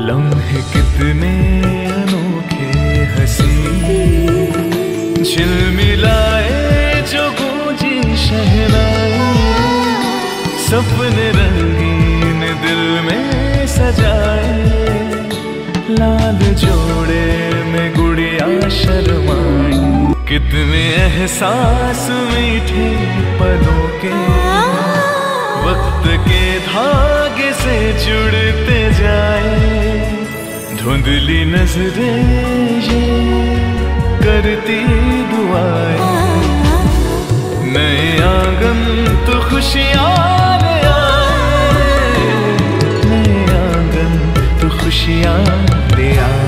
लम्हे कितने अनोखे हसी। झिलमिलाए जो गूंजी शहनाई। सपने रंगीन दिल में सजाए। लाल जोड़े में गुड़िया शर्माई। कितने एहसास मीठे पलों के। वक्त के धागे से जुड़ते धुंधली नज़रें ये करती दुआएँ। नए आँगन तो खुशियाँ आए। नए आँगन तो खुशियाँ ले आए।